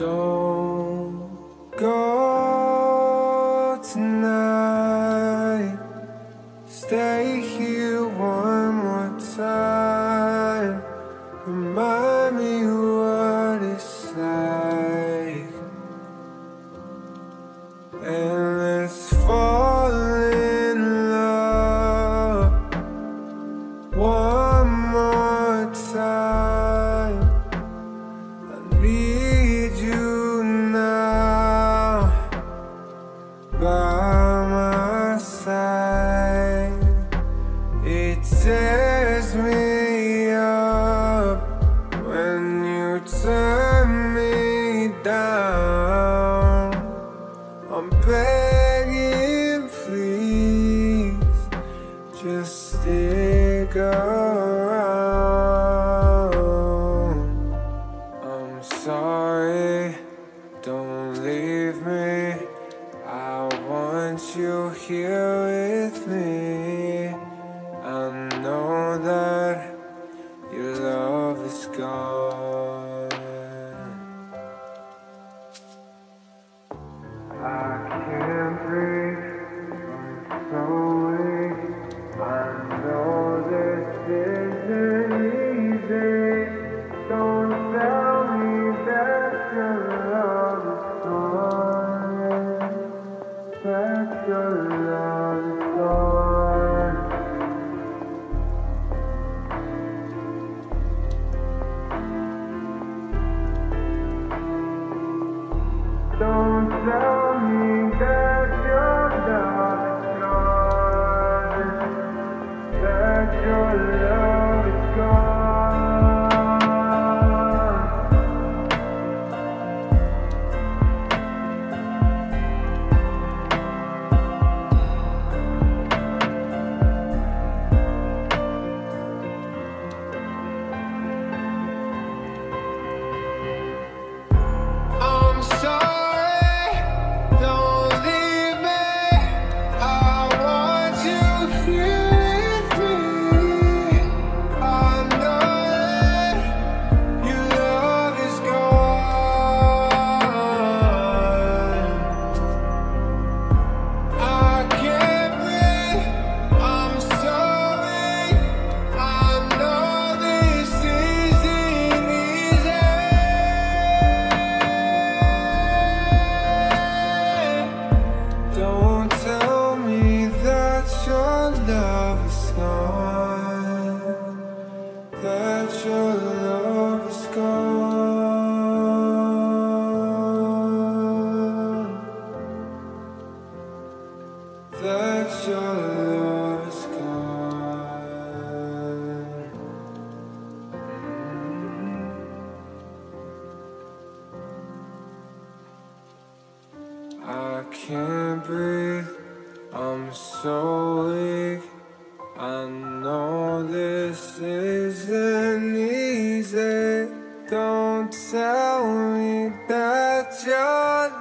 gone.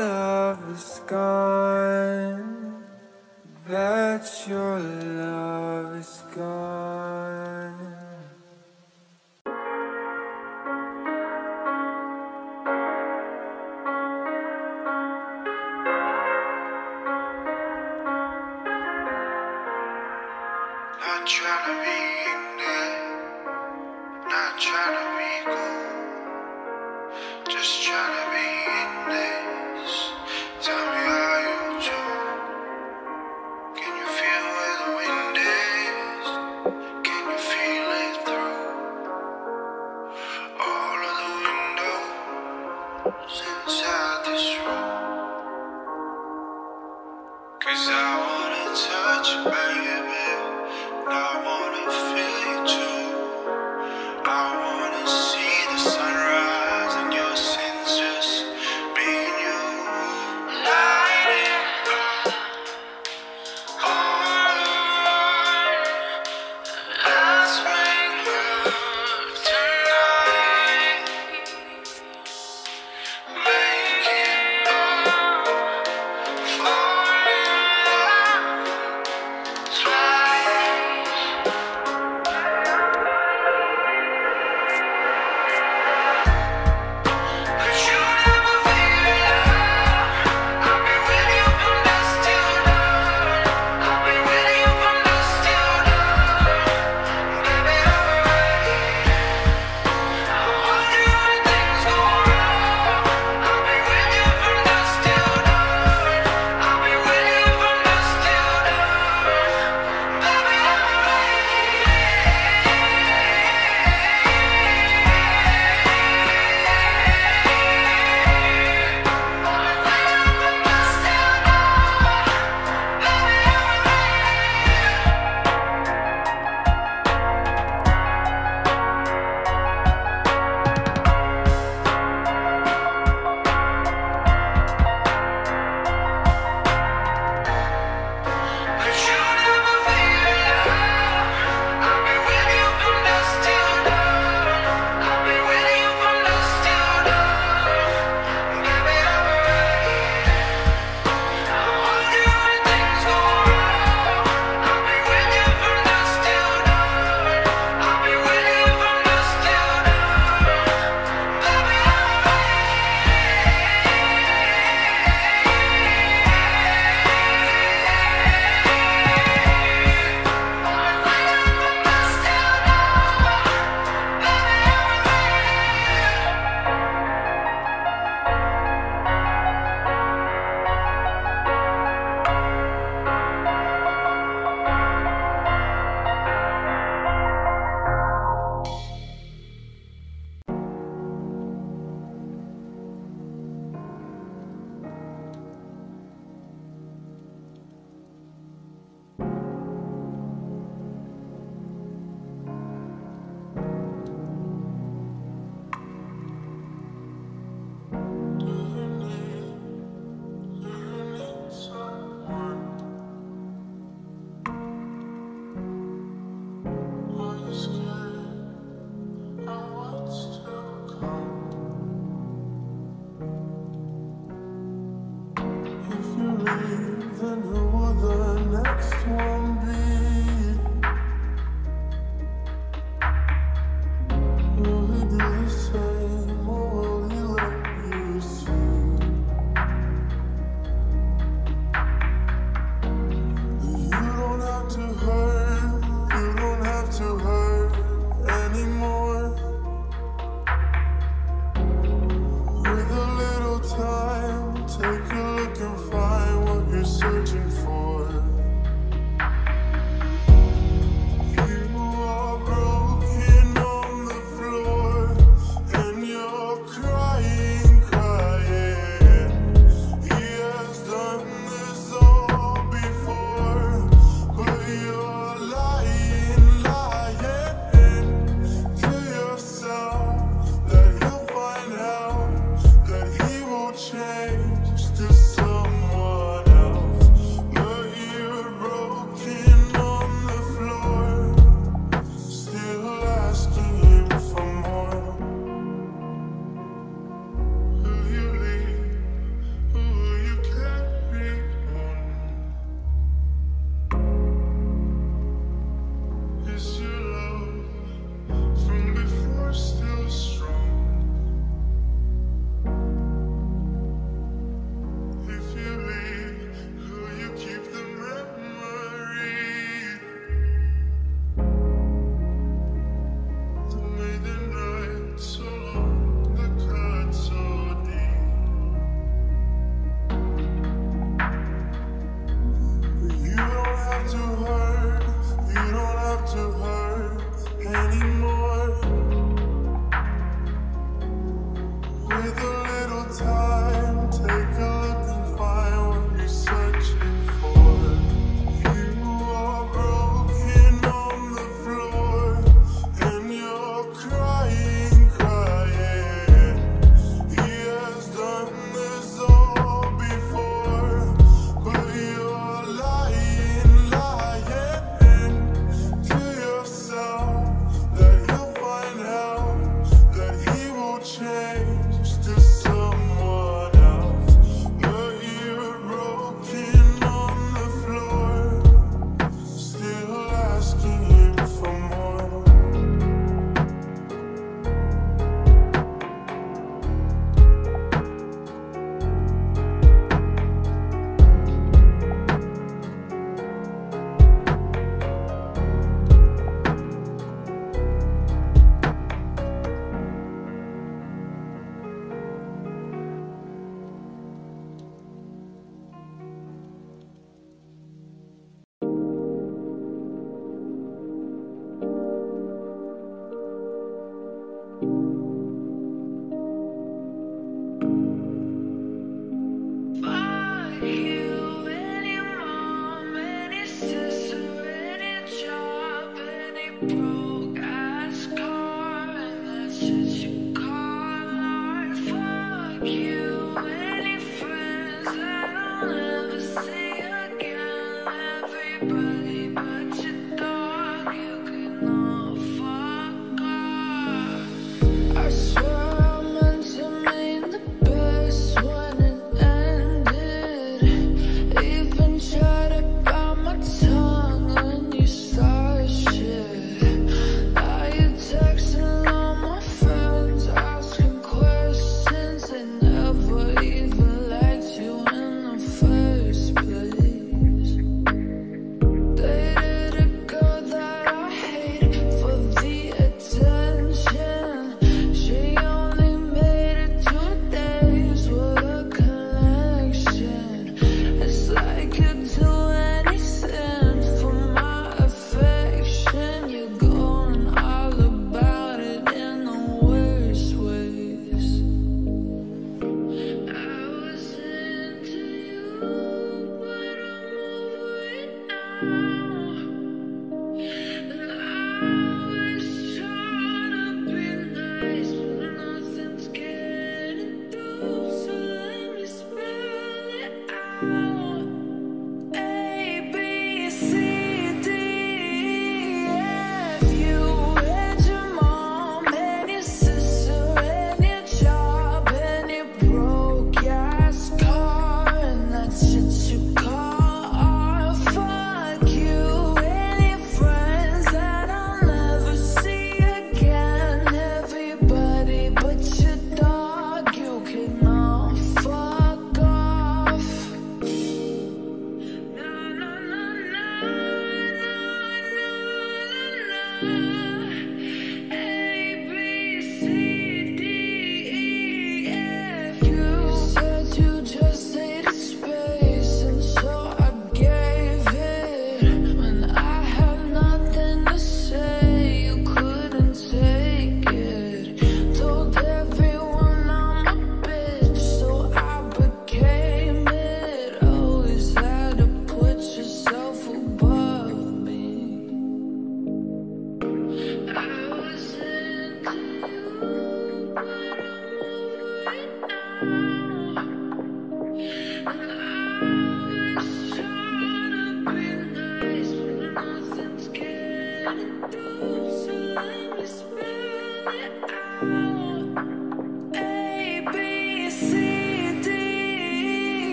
Love is gone. That your love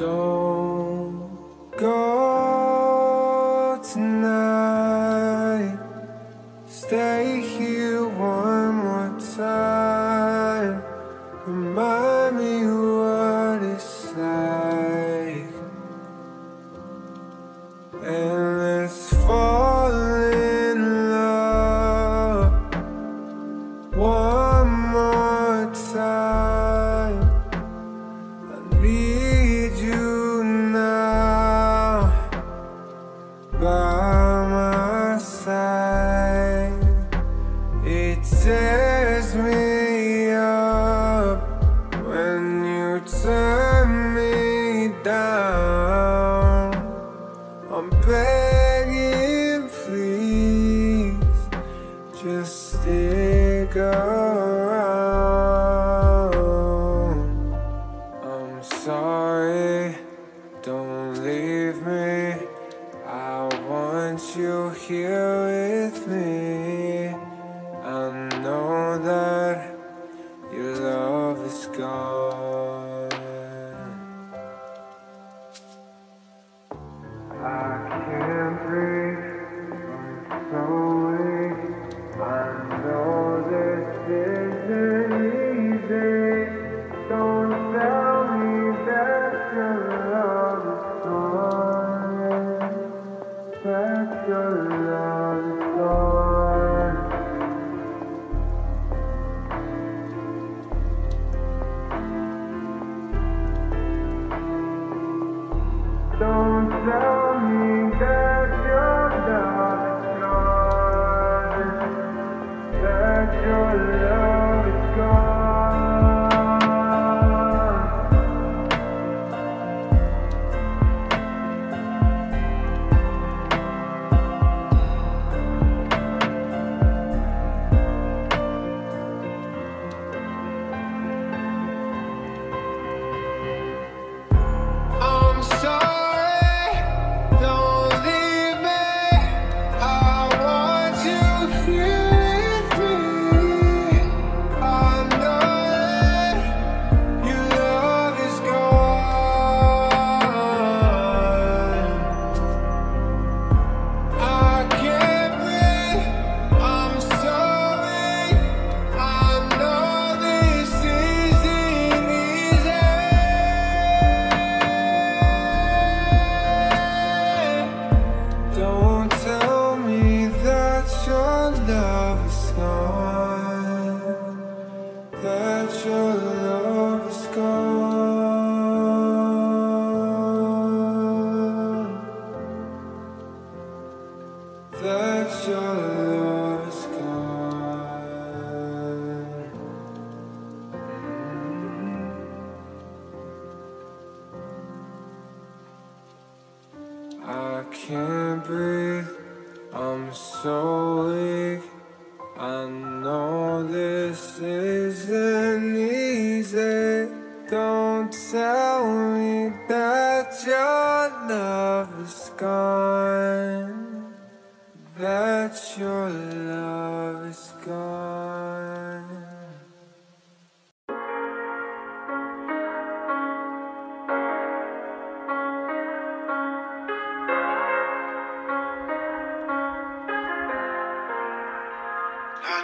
Don't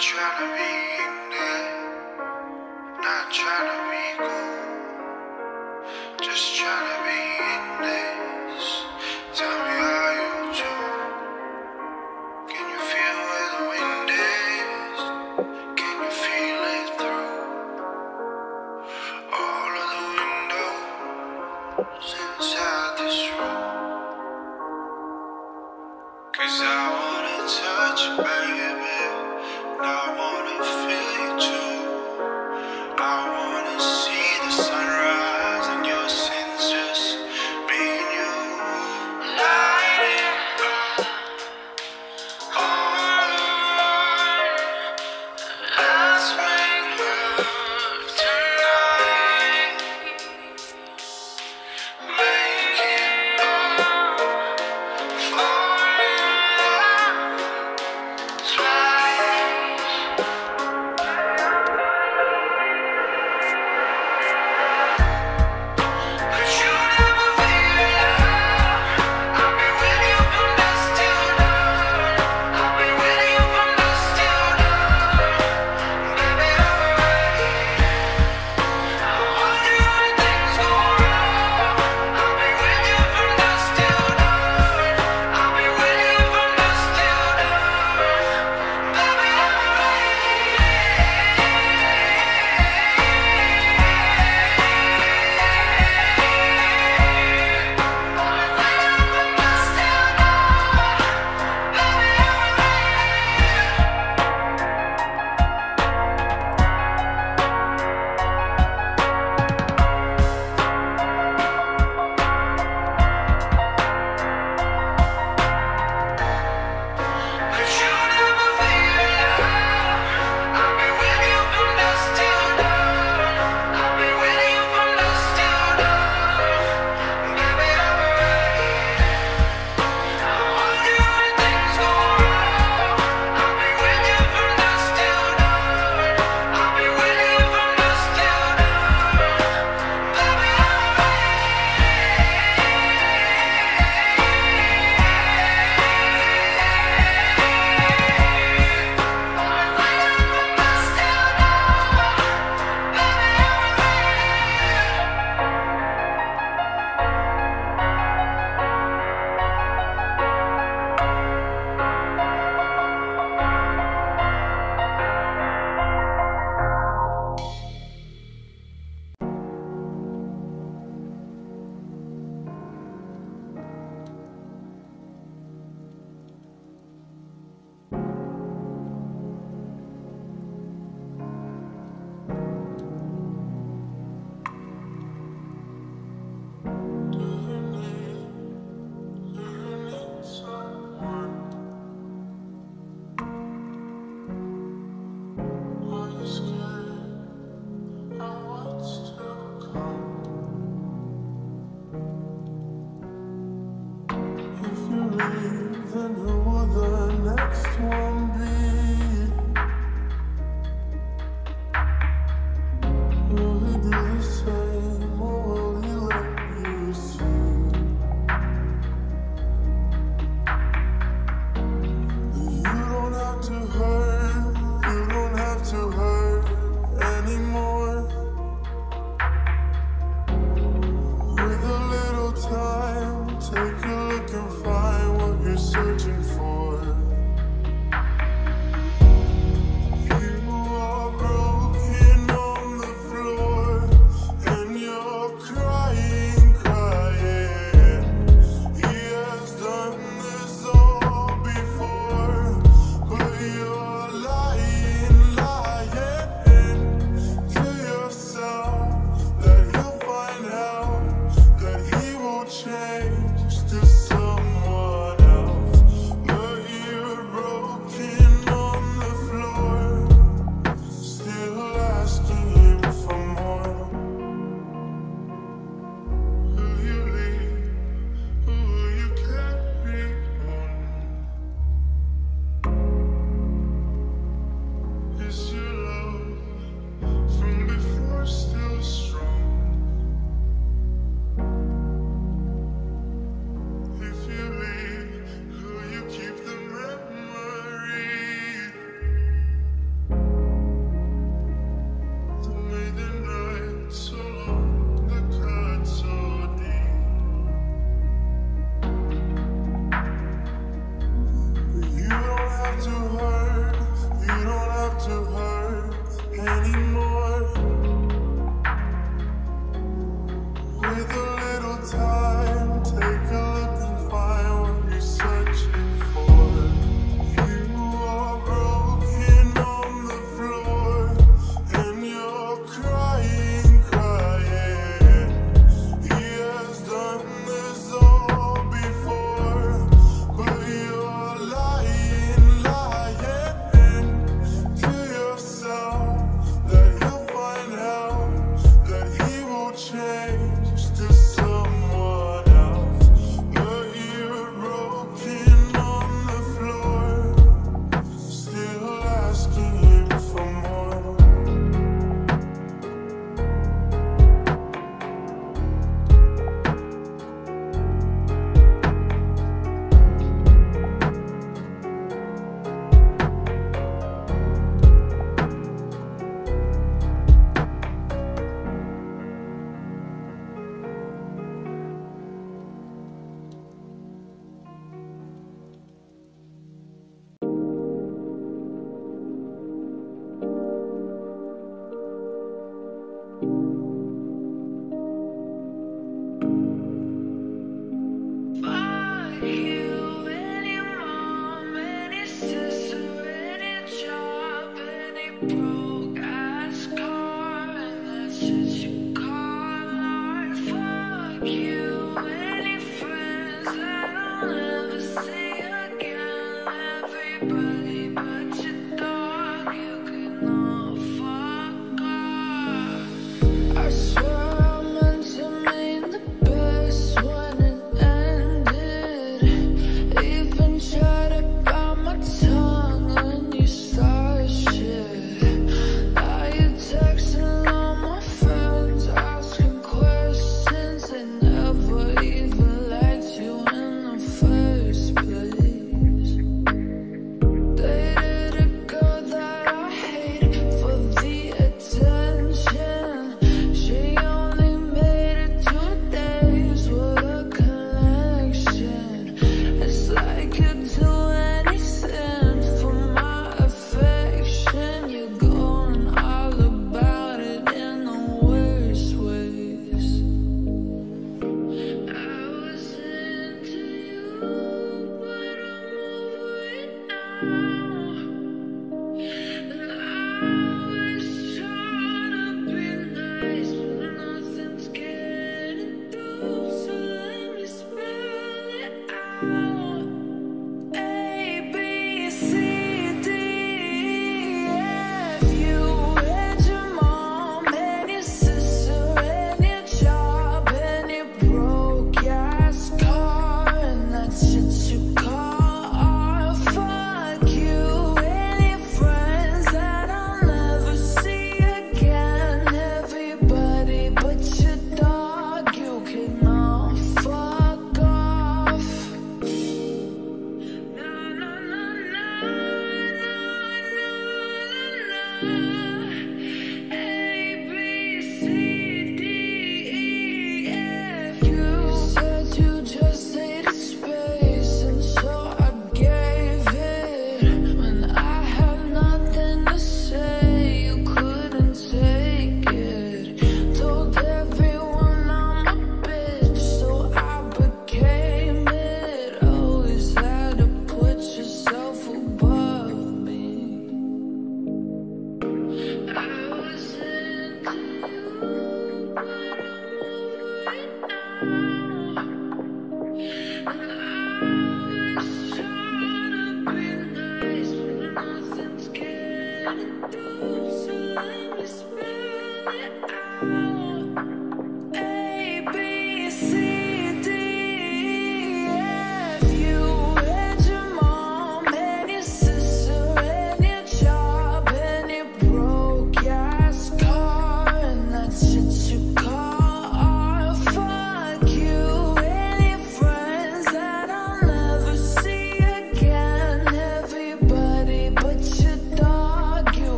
trying to be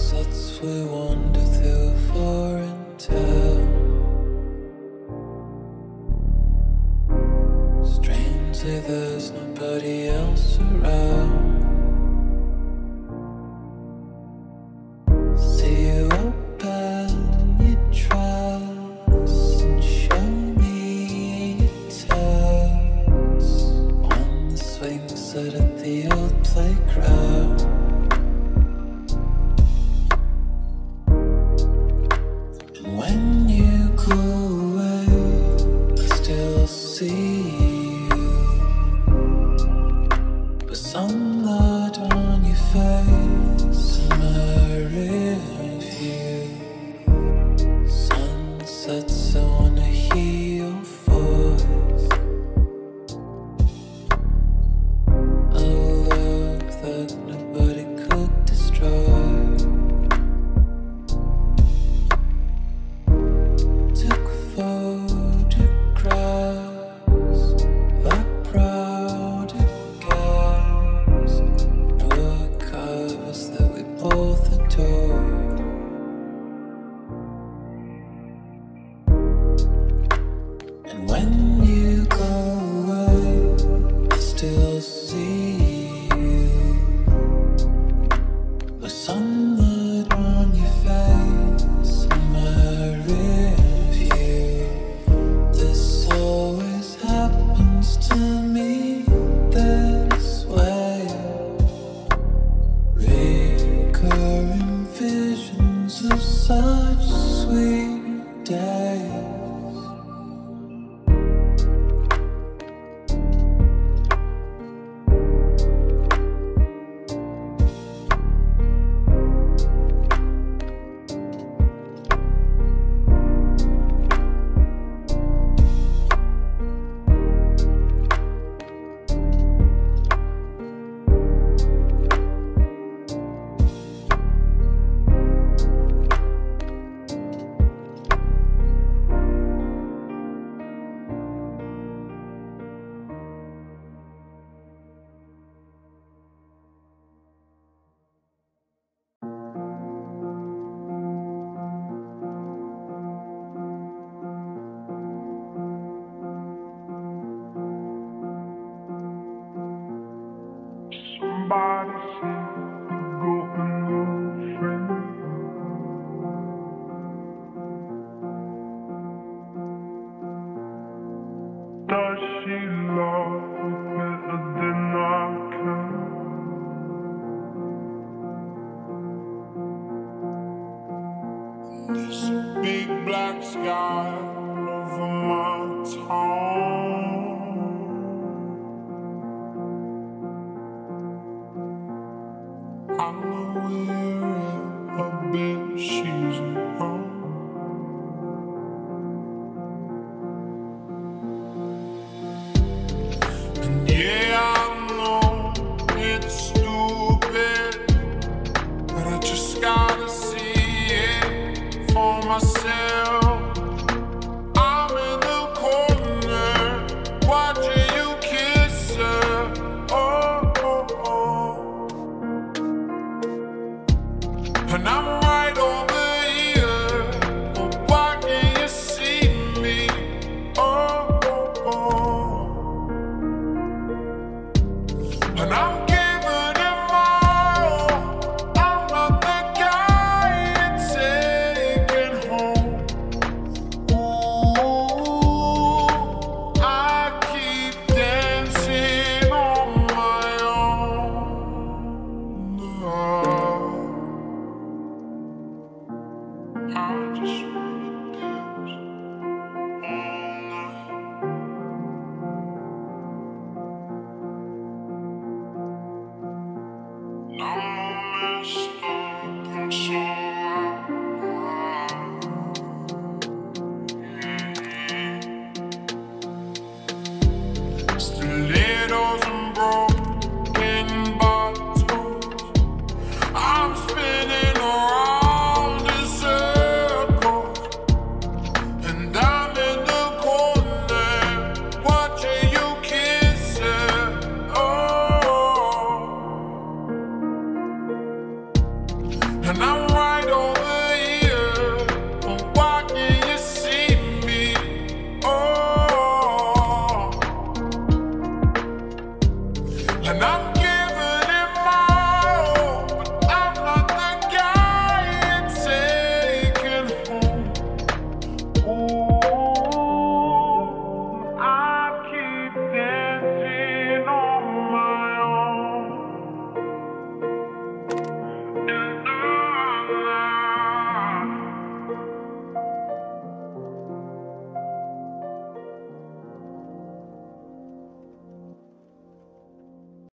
Sunsets we wander